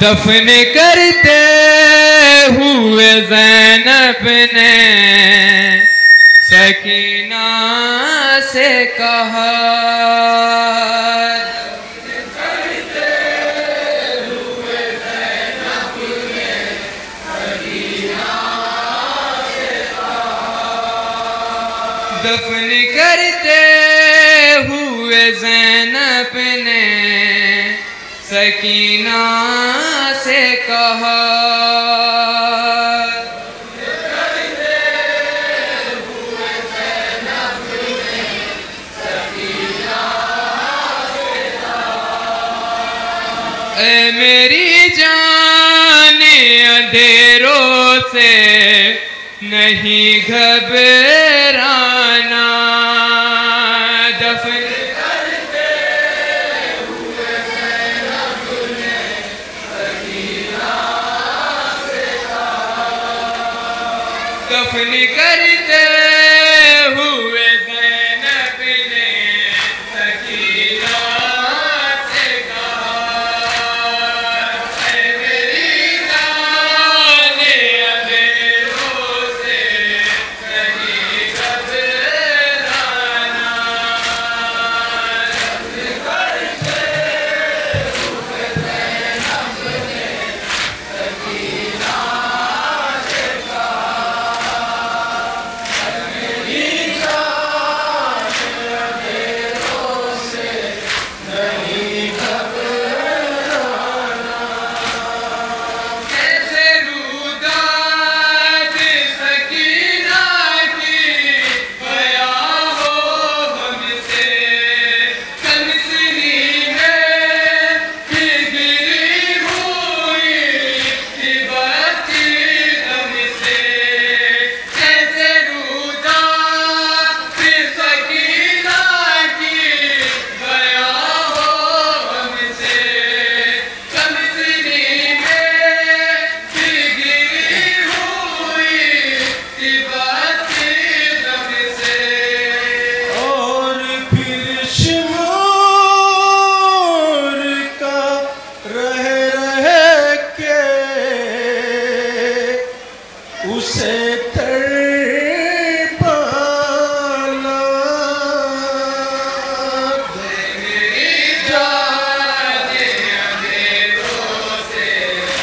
दफन करते हुए जैनब ने सकीना से कहा दफन करते हुए जैनब ने सकीना से कहा। मेरी जान अंधेरों से नहीं घबराना दफन करते।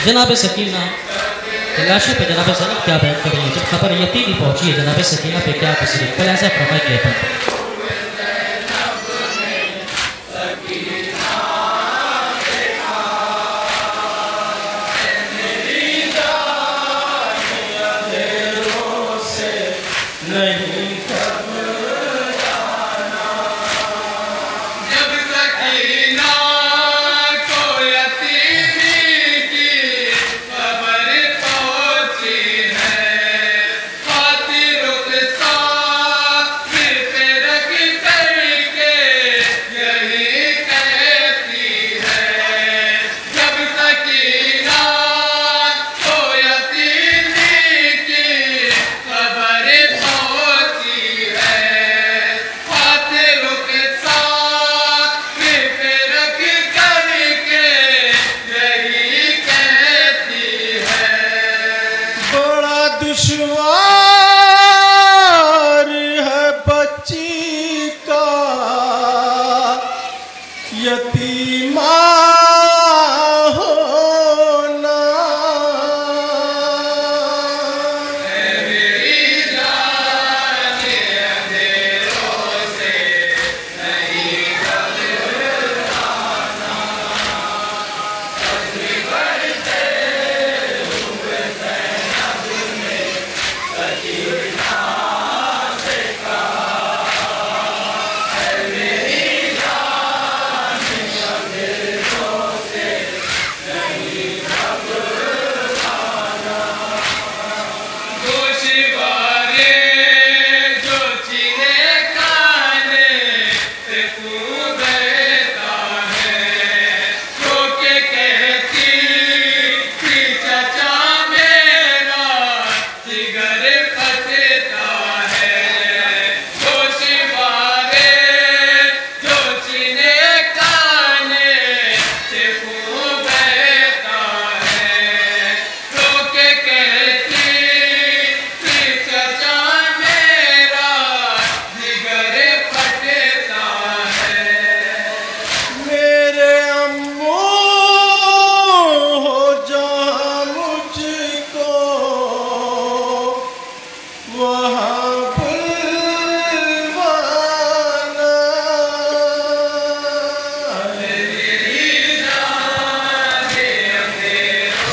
जनाब सकीना लाशों पे जनाब सनब क्या बयान कर रही है? जब खबर यकीन पहुँची है, जनाब सकीना पे क्या तस्वीर? कल ऐसा फरमाएँगे किया नहीं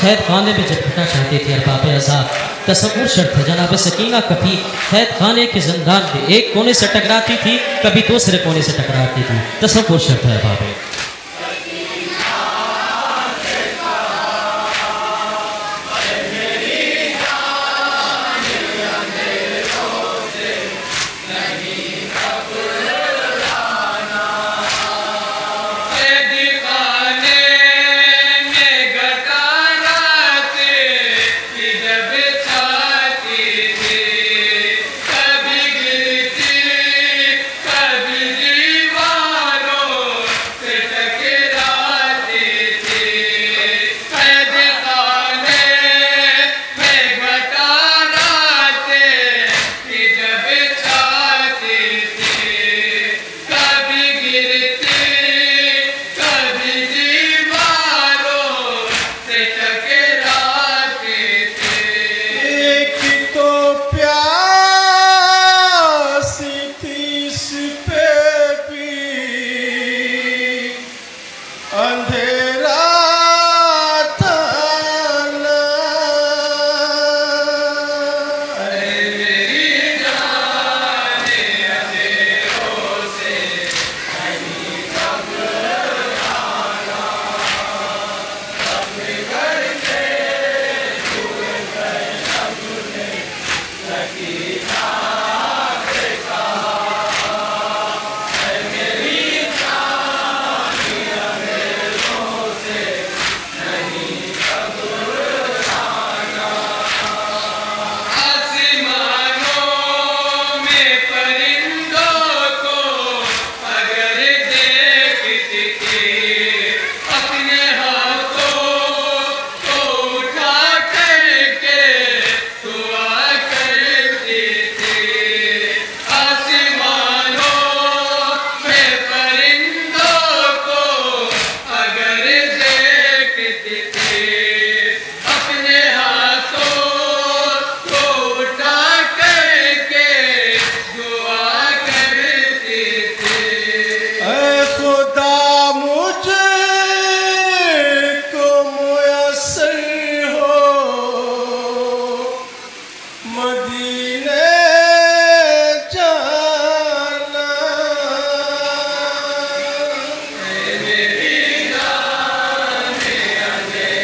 कैद खाने में जब चाहते थे अरबाब आज़ाद तस्वुर शर्त है जनाब सकीना कभी खैर खाने के जंदान के एक कोने से टकराती थी, कभी दूसरे कोने से टकराती थी। तस्वुर शर्त है अरबाब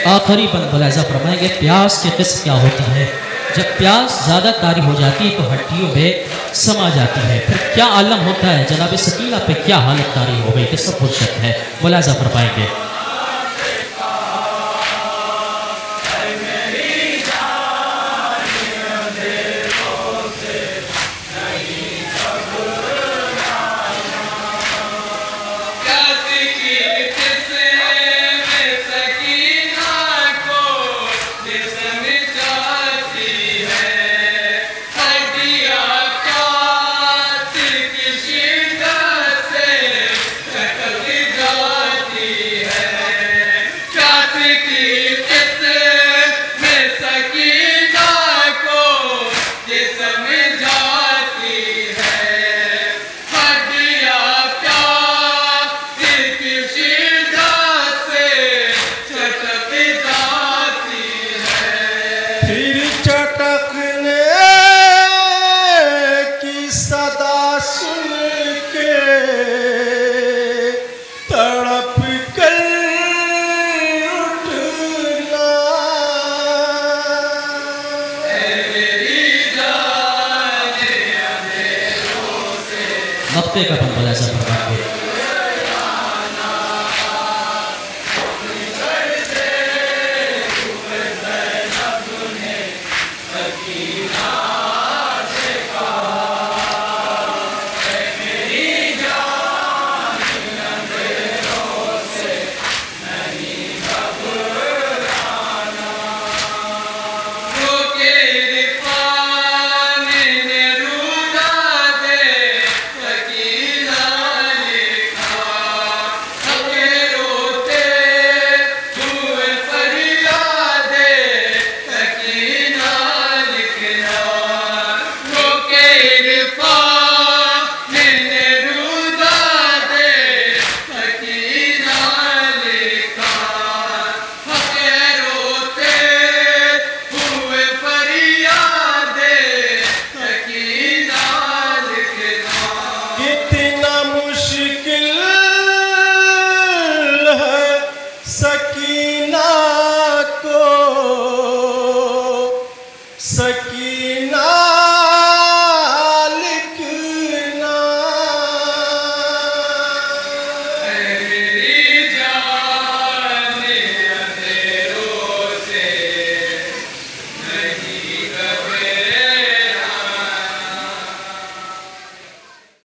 आखिरी बंद मुलाजा फरमाएँगे प्यास की किस्म क्या होती है? जब प्यास ज़्यादा तारी हो जाती है तो हड्डियों में समा जाती है। फिर क्या आलम होता है? जनाब सकीला पे क्या हालत तारी हो गई? कि सब फुर्सत है? मुलाजा फरमाएँगे सकी